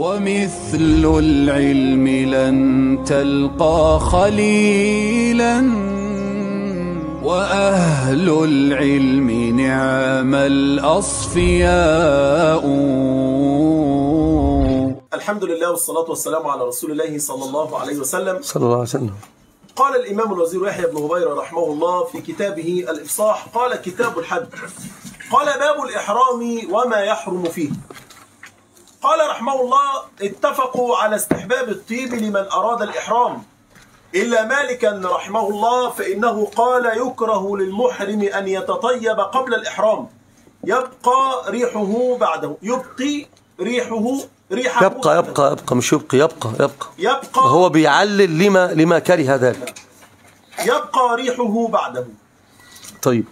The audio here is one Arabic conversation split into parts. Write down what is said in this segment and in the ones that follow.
ومثل العلم لن تلقى خليلا وأهل العلم نعم الأصفياء. الحمد لله والصلاة والسلام على رسول الله صلى الله عليه وسلم. صلى الله عليه وسلم. قال الإمام الوزير يحيى بن هبيرة رحمه الله في كتابه الإفصاح قال كتاب الحج. قال باب الإحرام وما يحرم فيه. قال رحمه الله اتفقوا على استحباب الطيب لمن أراد الإحرام. إلا مالكا رحمه الله فإنه قال يكره للمحرم أن يتطيب قبل الإحرام. يبقى ريحه بعده. يبقي ريحه ريحه يبقى يبقى يبقى مش يبقى يبقى يبقى. يبقى هو بيعلل لما لما كره ذلك. يبقى ريحه بعده. طيب.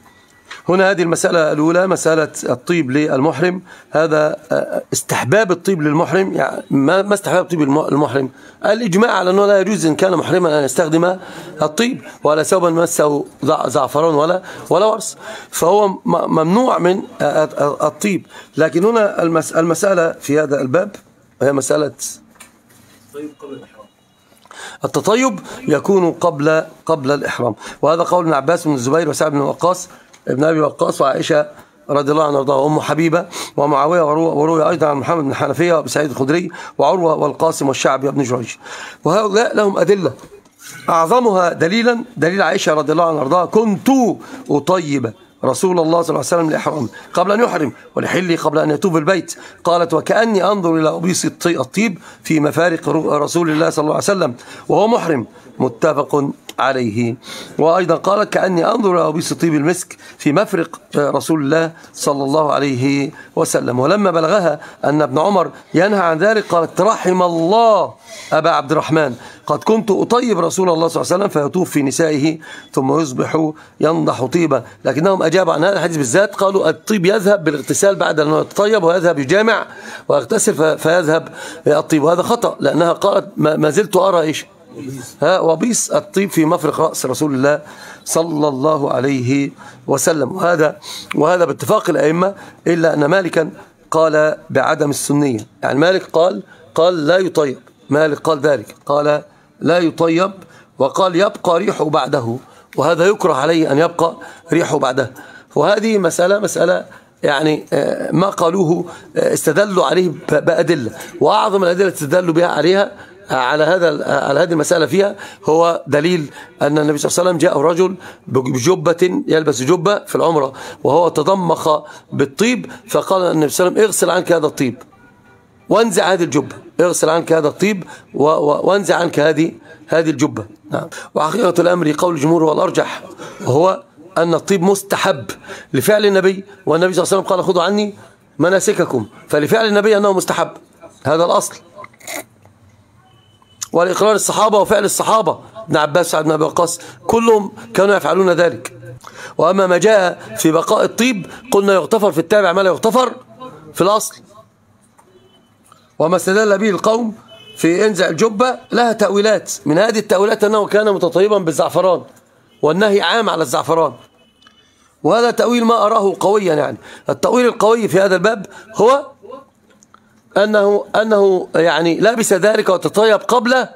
هنا هذه المسألة الأولى مسألة الطيب للمحرم. هذا آه، استحباب الطيب للمحرم يعني ما استحباب الطيب للمحرم. الإجماع على أنه لا يجوز إن كان محرما أن يستخدم الطيب ولا سوبا مسه زع- زعفران ولا ولا ورس. فهو ممنوع من آه، آه، الطيب. لكن هنا المس- المسألة في هذا الباب هي مسألة قبل الإحرام التطيب يكون قبل قبل الإحرام. وهذا قول ابن عباس بن الزبير وسعد بن وقاص ابن أبي وقاص وعائشة رضي الله عنها وارضاها. وام حبيبة ومعاوية وروي أيضا عن محمد بن حنفية وأبي سعيد الخدري وعروة والقاسم والشعبي وابن جريج. وهؤلاء لهم أدلة. أعظمها دليلا دليل عائشة رضي الله عنها وارضاها. كنت أطيب رسول الله صلى الله عليه وسلم لإحرام قبل أن يحرم ولحلي قبل أن يطوف البيت. قالت وكأني أنظر إلى الطي- الطيب في مفارق رسول الله صلى الله عليه وسلم وهو محرم. متفق عليه. وأيضا قالت كأني أنظر إلى أبيص طيب المسك في مفرق آه، رسول الله صلى الله عليه وسلم. ولما بلغها أن ابن عمر ينهى عن ذلك قالت رحم الله أبا عبد الرحمن. قد كنت أطيب رسول الله صلى الله عليه وسلم فيطوف في نسائه ثم يصبح ينضح طيبا. لكنهم أجابوا عن هذا الحديث بالذات قالوا الطيب يذهب بالاغتسال بعد أن يتطيب ويذهب يجامع ويغتسل فيذهب الطيب. وهذا خطأ لأنها قالت ما زلت أرى إيش؟ ها وبيس الطيب في مفرق رأس رسول الله صلى الله عليه وسلم. وهذا وهذا باتفاق الأئمة إلا أن مالكا قال بعدم السنية. يعني مالك قال قال لا يطيب. مالك قال ذلك. قال لا يطيب وقال يبقى ريحه بعده. وهذا يكره عليه أن يبقى ريحه بعده. وهذه مسألة مسألة يعني آه، ما قالوه آه، استدلوا عليه بأدلة. وأعظم الأدلة استدلوا بها عليها على هذا على هذه المسألة فيها هو دليل أن النبي صلى الله عليه وسلم جاء رجل بجبة يلبس جبة في العمرة وهو تضمخ بالطيب فقال النبي صلى الله عليه وسلم اغسل عنك هذا الطيب. وانزع هذه الجبة. اغسل عنك هذا الطيب وانزع عنك هذه هذه الجبة. نعم. وحقيقة الأمر قول الجمهور هو الأرجح وهو أن الطيب مستحب لفعل النبي والنبي صلى الله عليه وسلم قال خذوا عني مناسككم فلفعل النبي أنه مستحب. هذا الأصل. والإقرار الصحابة وفعل الصحابة. ابن عباس بن أبي وقاص كلهم كانوا يفعلون ذلك. وأما ما جاء في بقاء الطيب قلنا يغتفر في التابع ما لا يغتفر في الأصل. وما استدل به القوم في إنزع الجبة لها تأويلات. من هذه التأويلات أنه كان متطيبا بالزعفران. والنهي عام على الزعفران. وهذا تأويل ما أراه قويا يعني. التأويل القوي في هذا الباب هو أنه أنه يعني لبس ذلك وتطيب قبل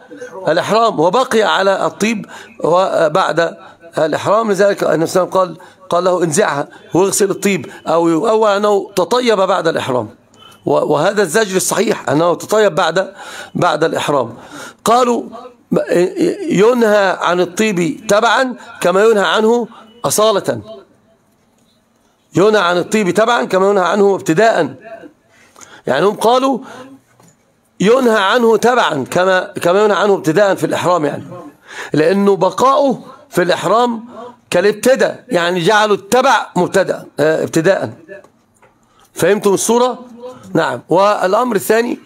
الإحرام وبقي على الطيب وبعد الإحرام. لذلك النبي صلى الله عليه وسلم قال قال له انزعها واغسل الطيب أو أو أنه تطيب بعد الإحرام. وهذا الزجر الصحيح أنه تطيب بعد بعد الإحرام. قالوا ينهى عن الطيب تبعا كما ينهى عنه أصالة. ينهى عن الطيب تبعا كما ينهى عنه ابتداء. يعني هم قالوا ينهى عنه تبعا كما كما ينهى عنه ابتداء في الإحرام يعني. لأنه بقاؤه في الإحرام كالابتداء يعني جعلوا التبع مبتدأ آه، ابتداء فهمتم الصورة؟ نعم. والأمر الثاني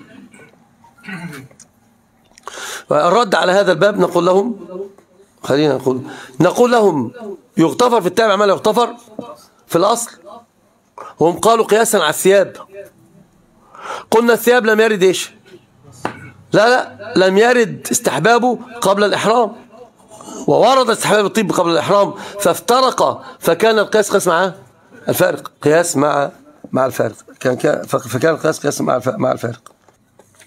الرد على هذا الباب نقول لهم خلينا نقول نقول لهم يغتفر في التابع ما لا يغتفر في الأصل. وهم قالوا قياسا على الثياب. قلنا الثياب لم يرد إيش؟ لا لا لم يرد استحبابه قبل الإحرام. وورد استحباب الطيب قبل الإحرام فافترق فكان القياس قياس مع الفارق. قياس مع مع الفارق. كان كان- فكان القياس قياس مع مع الفارق.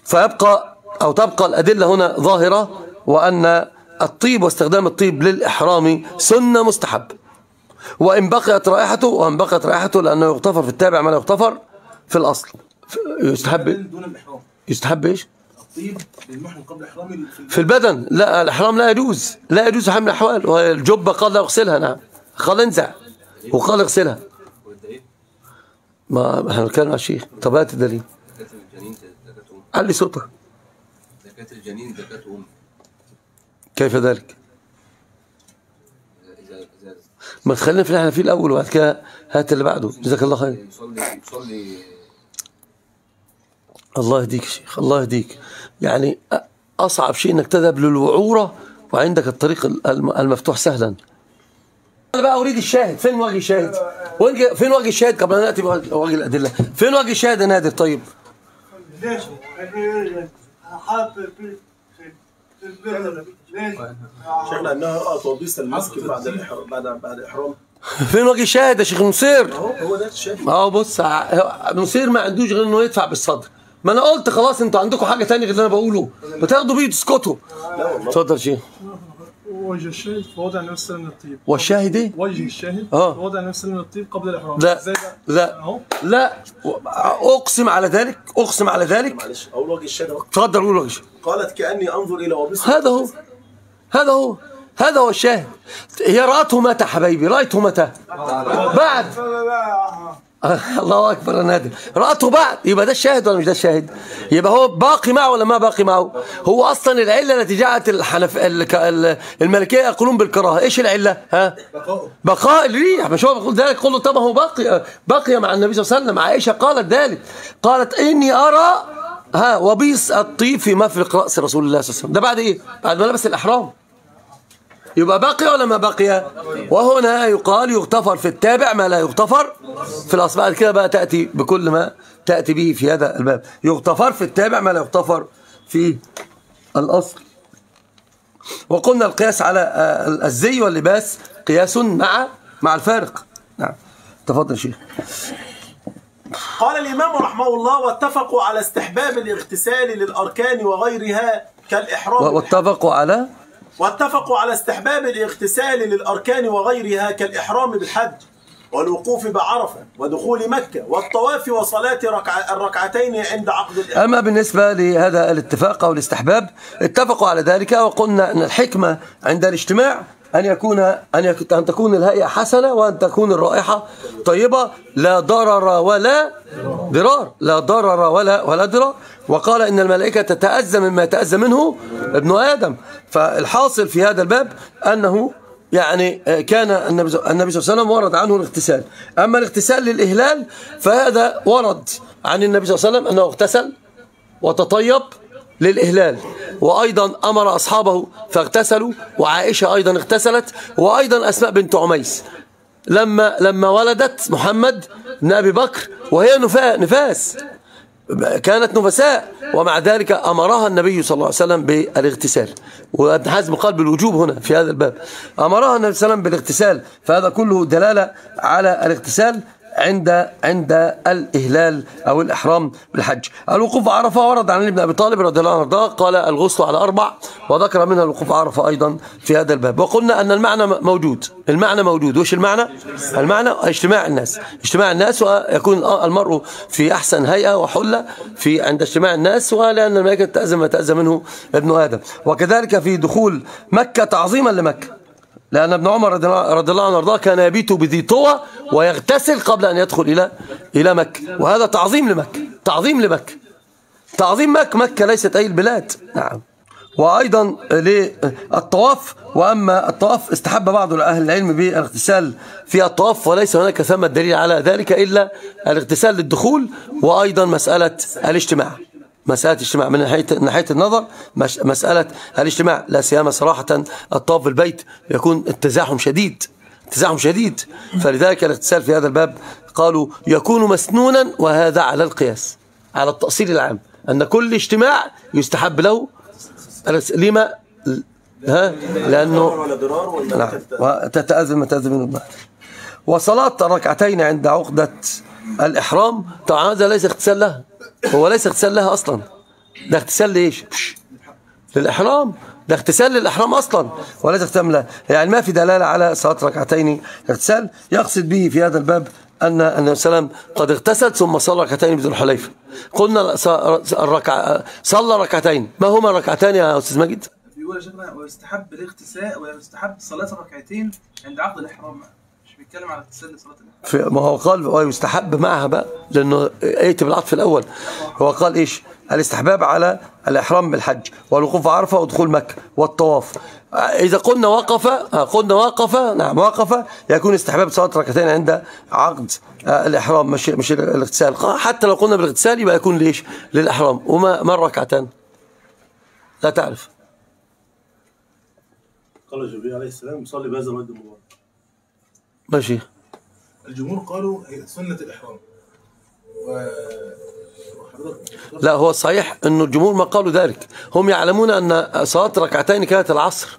فيبقى أو تبقى الأدلة هنا ظاهرة وأن الطيب واستخدام الطيب للإحرام سنة مستحب. وإن بقيت رائحته وإن بقيت رائحته لأنه يغتفر في التابع ما لا يغتفر في الأصل. يستحب دون يستحب إيش؟ الطيب للمحرم قبل إحرامه في البدن. لا الإحرام لا يجوز. لا يجوز في حمل الأحوال. والجبة قال لا اغسلها نعم. قال انزع. وقال اغسلها. ما إحنا بنتكلم على الشيخ. طب هات الدليل. زكاة الجنين زكاة أم. علي صوتك. زكاة الجنين زكاة أم. كيف ذلك؟ ما تخلينا في اللي إحنا فيه الأول وبعد كده هات اللي بعده. جزاك الله خير. يصلي يصلي الله يهديك يا شيخ الله يهديك. يعني أصعب شيء إنك تذهب للوعورة وعندك الطريق الم- المفتوح سهلا. أنا بقى أريد الشاهد. فين وجه الشاهد؟ فين وجه الشاهد؟ قبل أن نأتي بوجه وجه الأدلة. فين وجه الشاهد يا نادر؟ طيب؟ شيخنا أنها رأت وبيس المسك بعد بعد بعد إحرام فين وجه الشاهد يا شيخ نصير؟ هو ده الشاهد. أهو بص نصير ما عندوش غير إنه يدفع بالصدر. ما أنا قلت خلاص أنتوا عندكم حاجة تانية غير اللي أنا بقوله. بتاخدوا بيه تسكتوا اتفضل شيخ. وجه الشاهد في وضع النبي صلى الله عليه وسلم من الطيب. والشاهد إيه؟ وجه الشاهد آه. في وضع النبي صلى الله عليه وسلم من الطيب قبل الإحرام. لا إزاي بقى؟ لا. لا. أقسم على ذلك. أقسم على ذلك. معلش أول وجه الشاهد. اتفضل قول وجه قالت كأني أنظر إلى وبيس هذا هو. هذا هو. هذا هو الشاهد. هي رأته متى حبايبي. رأيته متى بعد. الله أكبر يا نادر. رأته بعد. يبقى ده الشاهد ولا مش ده الشاهد؟ يبقى هو باقي معه ولا ما باقي معه؟ هو أصلا العلة التي جعلت الحنف الملكية يقولون بالكراهة. إيش العلة؟ ها؟ بقاء الريح. مش هو بيقول ذلك؟ قل طب هو باقي باقي مع النبي صلى الله عليه وسلم. عائشة قالت ذلك. قالت إني أرى ها وبيص الطيب في مفرق رأس رسول الله صلى الله عليه وسلم. ده بعد إيه؟ بعد ما لبس الإحرام. يبقى باقي ولا ما باقي وهنا يقال يغتفر في التابع ما لا يغتفر. في الأصل بعد كده بقى تأتي بكل ما تأتي به في هذا الباب. يغتفر في التابع ما لا يغتفر في الأصل. وقلنا القياس على آه، الزي واللباس قياس مع مع الفارق. نعم. تفضل شيخ. قال الإمام رحمه الله واتفقوا على استحباب الاغتسال للأركان وغيرها كالإحرام. واتفقوا على واتفقوا على استحباب الاغتسال للأركان وغيرها كالإحرام بالحج والوقوف بعرفة ودخول مكة والطواف وصلاة ركع الركعتين عند عقد الإحرام. أما بالنسبة لهذا الاتفاق أو الاستحباب اتفقوا على ذلك وقلنا أن الحكمة عند الاجتماع أن يكون أن. أن تكون الهيئة حسنة وأن تكون الرائحة طيبة. لا ضرر ولا ضرار. لا ضرر ولا ولا ضرار. وقال إن الملائكة تتأذى مما يتأذى منه ابن آدم. فالحاصل في هذا الباب أنه يعني آه، كان النبي صلى الله عليه وسلم ورد عنه الاغتسال. أما الاغتسال للإهلال فهذا ورد عن النبي صلى الله عليه وسلم أنه اغتسل وتطيب. للإهلال. وأيضا أمر أصحابه فاغتسلوا وعائشة أيضا اغتسلت وأيضا أسماء بنت عميس. لما لما ولدت محمد بن أبي بكر وهي نفا نفاس كانت نفساء ومع ذلك أمرها النبي صلى الله عليه وسلم بالاغتسال. وابن حزم قال بالوجوب هنا في هذا الباب أمرها النبي صلى الله عليه وسلم بالاغتسال. فهذا كله دلالة على الاغتسال عند عند الإهلال أو الإحرام بالحج. الوقوف عرفة ورد عن ابن أبي طالب رضي الله عنه قال الغسل على أربع وذكر منها الوقوف عرفة أيضا في هذا الباب. وقلنا أن المعنى موجود. المعنى موجود. وش المعنى؟ المعنى اجتماع الناس. اجتماع الناس ويكون المرء في أحسن هيئة وحلة في عند اجتماع الناس ولأن الملائكة تأذى ما تأذى منه ابن آدم. وكذلك في دخول مكة تعظيما لمكة. لأن ابن عمر رضي الله- رضي الله عنه وارضاه كان يبيت بذي طوى ويغتسل قبل أن يدخل إلى إلى مكة. وهذا تعظيم لمكة. تعظيم لمكة. تعظيم مكة. مكة ليست أي البلاد. نعم. وأيضا للطواف. وأما الطواف استحب بعض أهل العلم بالاغتسال في الطواف وليس هناك ثمة دليل على ذلك إلا الاغتسال للدخول وأيضا مسألة الاجتماع. مسألة اجتماع من ناحية ناحية النظر مسألة الاجتماع. لا سيما صراحة الطواف بالبيت يكون التزاحم شديد. تزاحم شديد. فلذلك الاغتسال في هذا الباب قالوا يكون مسنونا وهذا على القياس على التأصيل العام أن كل اجتماع يستحب له. لما ها؟ لأنه نعم. وتتأذى ما تأذى منه بعد. وصلاة الركعتين عند عقدة الإحرام طبعا هذا ليس اغتسال لها. هو ليس اغتسال لها أصلا. ده اغتسال بش. للإحرام. ده اغتسال للإحرام أصلا وليس اغتسال لا. يعني ما في دلالة على صلاة ركعتين اغتسال. يقصد به في هذا الباب أن النبي صلى قد اغتسل ثم صلى ركعتين بدون الحليفة. قلنا الركع صلى ركعتين. ما هما الركعتان يا أستاذ ماجد؟ بيقول يا شيخنا ويستحب الاغتسال ويستحب صلاة الركعتين عند عقد الإحرام. بيتكلم على اغتسال لصلاة الإحرام. في ما هو قال ويستحب معها بقى لأنه ايت بالعطف الأول. هو قال إيش؟ الاستحباب على الإحرام بالحج والوقوف عرفة ودخول مكة والطواف. إذا قلنا وقف آه، قلنا وقف نعم وقف يكون استحباب صلاة ركعتين عند عقد آه، الإحرام مش مش الاغتسال. حتى لو قلنا بالاغتسال يبقى يكون ليش؟ للإحرام. وما ما الركعتان؟ لا تعرف. قال جبريل عليه السلام يصلي بهذا الواد المبارك. ماشي. الجمهور قالوا هي سنة الإحرام. و... لا هو الصحيح إنه الجمهور ما قالوا ذلك. هم يعلمون أن صلاة ركعتين كانت العصر.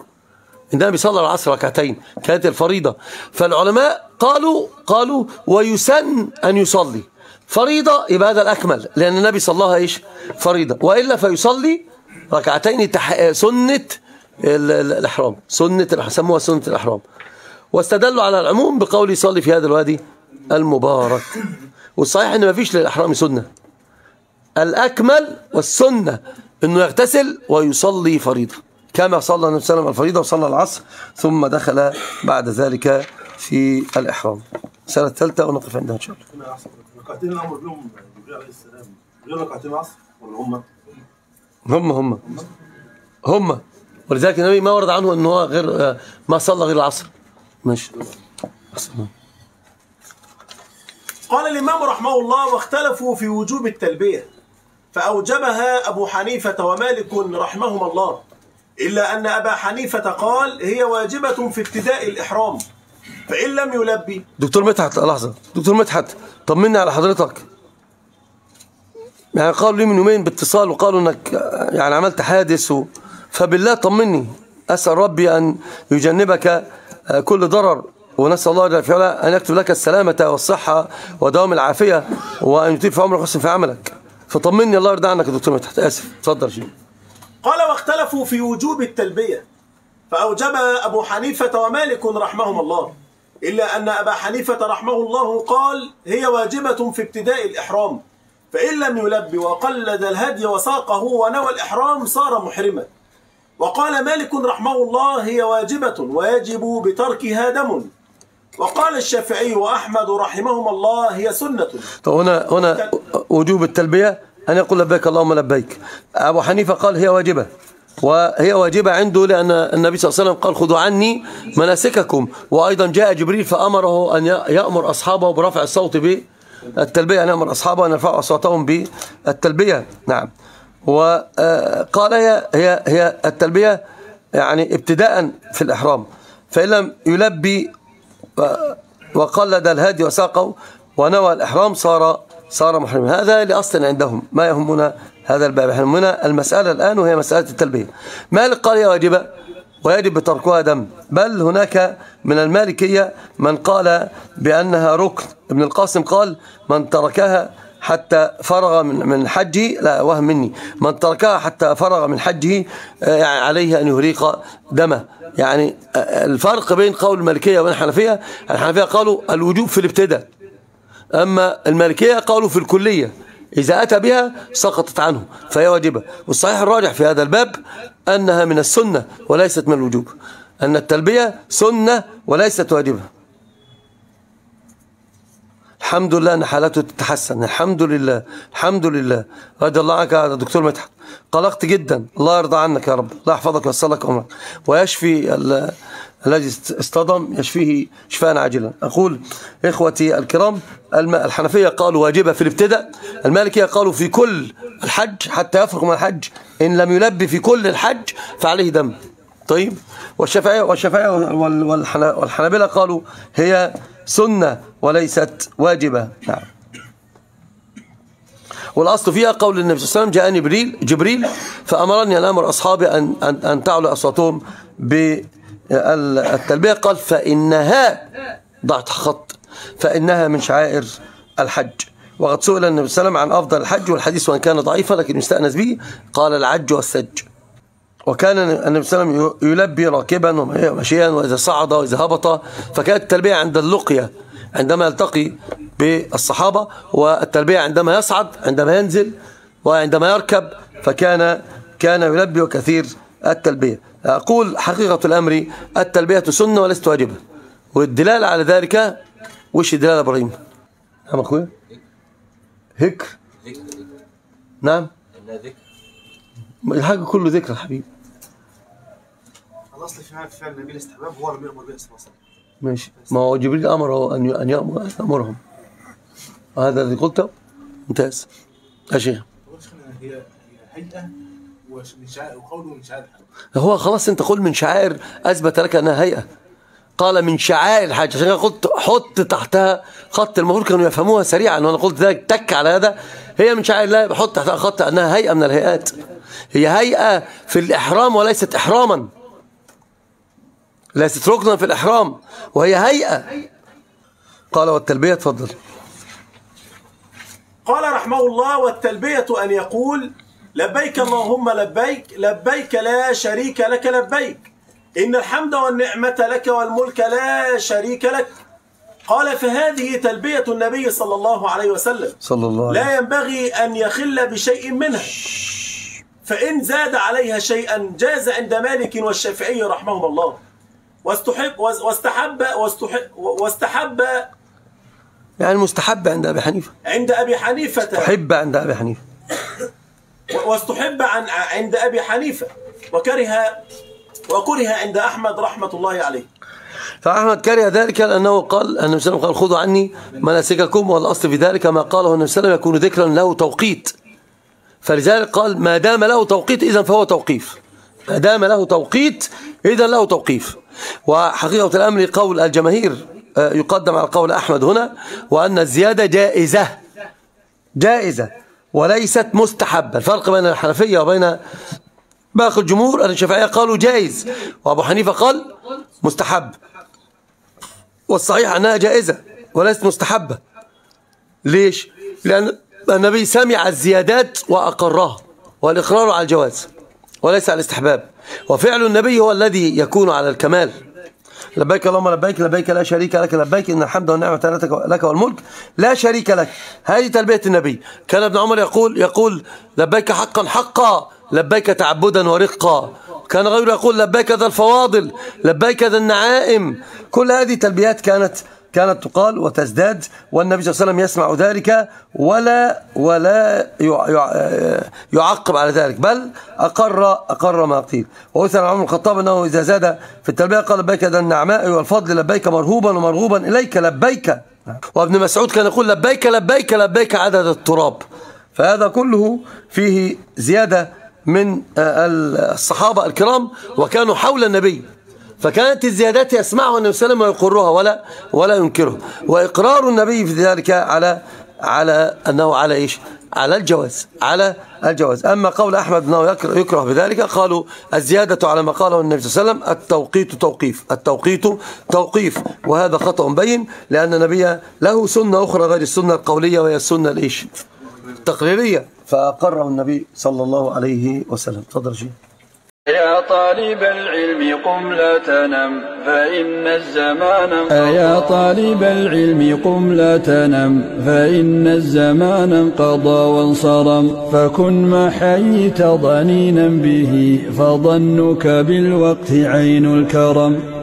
النبي صلى العصر ركعتين كانت الفريضة. فالعلماء قالوا قالوا ويسن أن يصلي. فريضة يبقى هذا الأكمل. لأن النبي صلاها إيش؟ فريضة. وإلا فيصلي ركعتين تح... سنة ال- ال- الإحرام. سنة. سموها سنة الإحرام. واستدلوا على العموم بقول يصلي في هذا الوادي المبارك. والصحيح إن ما فيش للإحرام سنة. الأكمل والسنة أنه يغتسل ويصلي فريضة. كما صلى النبي صلى الله عليه وسلم الفريضة وصلى العصر ثم دخل بعد ذلك في الإحرام. السنة الثالثة ونقف عندها إن شاء الله. ركعتين الامر بهم جبريل عليه السلام. غير ركعتين عصر ولا هم؟ هم هم. هم. ولذلك النبي ما ورد عنه أنه هو غير ما صلى غير العصر. ماشي. قال الإمام رحمه الله واختلفوا في وجوب التلبية فأوجبها أبو حنيفة ومالك رحمهما الله إلا أن أبا حنيفة قال هي واجبة في ابتداء الإحرام فإن لم يلبي. دكتور مدحت لحظة. دكتور مدحت طمني على حضرتك. يعني قالوا لي من يومين باتصال وقالوا إنك يعني عملت حادث و... فبالله طمني. أسأل ربي أن يجنبك كل ضرر ونسأل الله جل وعلا أن يكتب لك السلامة والصحة ودوام العافية وأن يطيل في عمرك في عملك. فطمني الله يرضى عنك يا دكتور مدحت. آسف. اتفضل شيخ. قال واختلفوا في وجوب التلبية. فأوجبها أبو حنيفة ومالك رحمهما الله. إلا أن أبا حنيفة رحمه الله قال هي واجبة في ابتداء الإحرام. فإن لم يلبي وقلد الهدي وساقه ونوى الإحرام صار محرما. وقال مالك رحمه الله هي واجبة ويجب بتركها دم. وقال الشافعي وأحمد رحمهما الله هي سنة. طب هنا هنا وجوب التلبية. أن يقول لبيك اللهم لبيك. أبو حنيفة قال هي واجبة. وهي واجبة عنده لأن النبي صلى الله عليه وسلم قال خذوا عني مناسككم. وأيضا جاء جبريل فأمره أن يأمر أصحابه برفع الصوت بالتلبية أن يأمر أصحابه أن يرفعوا أصواتهم بالتلبية نعم. وقال هي هي هي التلبية يعني ابتداء في الإحرام فإن لم يلبي وقلد الهادي وساقه ونوى الإحرام صار صار محرما. هذا لأصل عندهم ما يهمنا هذا الباب. يهمنا المسألة الآن وهي مسألة التلبية. مالك قال هي واجبة؟ ويجب تركها دم. بل هناك من المالكية من قال بأنها ركن. ابن القاسم قال من تركها حتى فرغ من من حجه. لا وهم مني. من تركها حتى فرغ من حجه يعني عليه أن يهريق دمه. يعني الفرق بين قول المالكية والحنفية الحنفية قالوا الوجوب في الابتداء. أما المالكية قالوا في الكلية إذا أتى بها سقطت عنه فهي واجبة. والصحيح الراجح في هذا الباب أنها من السنة وليست من الوجوب. أن التلبية سنة وليست واجبة. الحمد لله أن حالته تتحسن. الحمد لله. الحمد لله. رضي الله عنك يا دكتور مدحت. قلقت جدا. الله يرضى عنك يا رب. الله يحفظك ويصلك عمرك. ويشفي الذي اصطدم يشفيه شفاء عاجلا. أقول إخوتي الكرام الحنفية قالوا واجبة في الابتداء المالكية قالوا في كل الحج حتى يفرق من الحج. إن لم يلبي في كل الحج فعليه دم. طيب. والشافعية والشافعية والحنابلة قالوا هي سنة وليست واجبة. نعم. والأصل فيها قول النبي صلى الله عليه وسلم جاءني جبريل جبريل فأمرني أن أمر أصحابي أن, أن, أن تعلو أصواتهم بالتلبية قال فإنها ضعت خط. فإنها من شعائر الحج. وقد سئل النبي صلى الله عليه وسلم عن أفضل الحج والحديث وإن كان ضعيفا لكن يستأنس به. قال العج والسج. وكان النبي صلى الله عليه وسلم يلبي راكبا ومشيا وإذا صعد وإذا هبط. فكانت التلبية عند اللقية عندما يلتقي بالصحابة والتلبية عندما يصعد عندما ينزل وعندما يركب فكان كان يلبي وكثير التلبية. أقول حقيقة الأمر التلبية سنة وليست واجبة. والدلالة على ذلك وش الدلالة يا إبراهيم؟ نعم أخويا هكر. نعم. ذكر الحاجة كله ذكر حبيبي. الاصل في فعل النبي الاستحباب هو لم يامر به صلى الله عليه وسلم ماشي. ما هو جبريل أن يأمر أن يأمرهم. هذا الذي قلته ممتاز. يا شيخ. هي هي هيئة وقوله من شعائر. هو خلاص أنت قل من شعائر أثبت لك أنها هيئة. قال من شعائر الحج عشان قلت حط تحتها خط المفروض كانوا يفهموها سريعا وأنا قلت ذلك تك على هذا. هي من شعائر الله بحط تحتها خط أنها هيئة من الهيئات. هي هيئة في الإحرام وليست احراما. ليست ركنا في الإحرام وهي هيئة. قال والتلبية اتفضل قال رحمه الله والتلبية أن يقول لبيك اللهم لبيك لبيك لا شريك لك لبيك. إن الحمد والنعمة لك والملك لا شريك لك. قال فهذه تلبية النبي صلى الله عليه وسلم صلى الله عليه لا ينبغي أن يخل بشيء منها. فإن زاد عليها شيئا جاز عند مالك والشافعي رحمهم الله. واستحب واستحب واستحب, واستحب يعني مستحب عند أبي حنيفة. عند أبي حنيفة. تحب عند أبي حنيفة. واستحب عن عند أبي حنيفة. وكره وكره عند أحمد رحمة الله عليه. فأحمد كره ذلك لأنه قال النبي صلى الله عليه وسلم قال خذوا عني مناسككم والأصل في ذلك ما قاله النبي صلى الله عليه وسلم يكون ذكرا له توقيت. فلذلك قال ما دام له توقيت إذا فهو توقيف. ما دام له توقيت إذا له توقيف. وحقيقة الأمر قول الجماهير آه، يقدم على قول أحمد هنا وأن الزيادة جائزة. جائزة وليست مستحبة. الفرق بين الحنفية وبين باقي الجمهور الشافعية قالوا جائز. وأبو حنيفة قال مستحب. والصحيح أنها جائزة وليست مستحبة. ليش؟ لأن النبي سمع الزيادات وأقرها والإقرار على الجواز وليس على الاستحباب. وفعل النبي هو الذي يكون على الكمال. لبيك اللهم لبيك لبيك لا شريك لك لبيك إن الحمد والنعمة لك والملك لا شريك لك. هذه تلبية النبي. كان ابن عمر يقول يقول لبيك حقا حقا. لبيك تعبدا ورقا. كان غيره يقول لبيك ذا الفواضل لبيك ذا النعائم. كل هذه تلبيات كانت كانت تقال وتزداد والنبي صلى الله عليه وسلم يسمع ذلك ولا ولا يع- يع- يعقب على ذلك. بل أقر أقر ما قيل. وأثر عمر الخطاب أنه إذا زاد في التلبية قال لبيك ذا النعماء والفضل لبيك مرهوبا ومرغوبا إليك لبيك. وابن مسعود كان يقول لبيك لبيك لبيك عدد التراب. فهذا كله فيه زيادة من آه، الصحابة الكرام وكانوا حول النبي. فكانت الزيادات يسمعها النبي صلى الله عليه وسلم ويقرها ولا ولا ينكرها. وإقرار النبي في ذلك على على أنه على إيش؟ على الجواز. على الجواز. أما قول أحمد أنه يكره, بذلك قالوا الزيادة على ما قاله النبي صلى الله عليه وسلم التوقيت توقيف. التوقيت توقيف. وهذا خطأ بين لأن النبي له سنة أخرى غير السنة القولية وهي السنة الإيش؟ التقريرية. فاقره النبي صلى الله عليه وسلم. تفضل شيخ. يا طالب العلم قم لا تنم فإن الزمان يا طالب العلم قم لا تنم فإن الزمان انقضى وانصرم. فكن ما حييت ضنينا به فظنك بالوقت عين الكرم.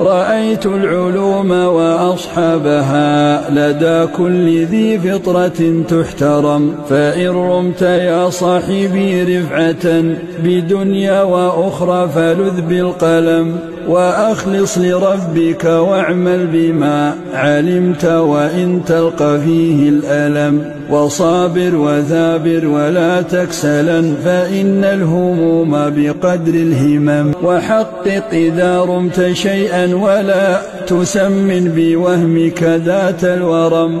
رأيت العلوم وأصحابها لدى كل ذي فطرة تحترم. فإن رمت يا صاحبي رفعة بدنيا وأخرى فلذ بالقلم. وأخلص لربك واعمل بما علمت وإن تلقى فيه الألم وصابر وثابر ولا تكسلا فإن الهموم بقدر الهمم وحقق إذا رمت شيئا ولا تسمن بوهمك ذات الورم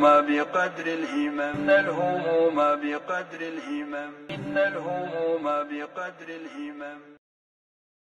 بقدر الهمم إن الهموم بقدر الهمم إن الهموم بقدر الهمم